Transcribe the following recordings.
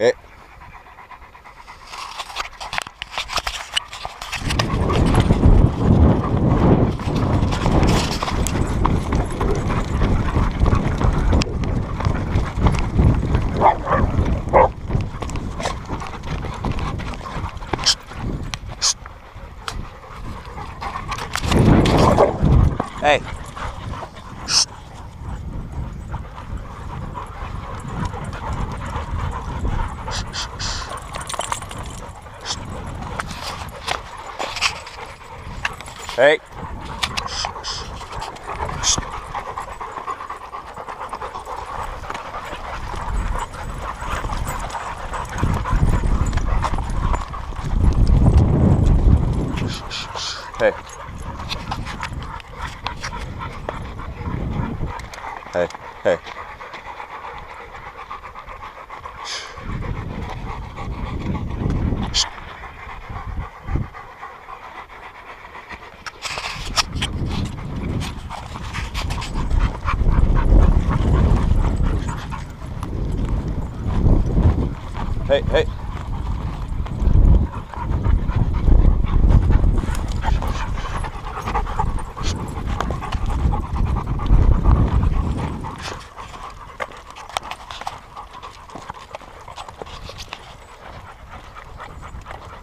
Eh. Hey. Hey. Hey. Hey. Hey, hey. Hey, hey.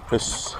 Peace.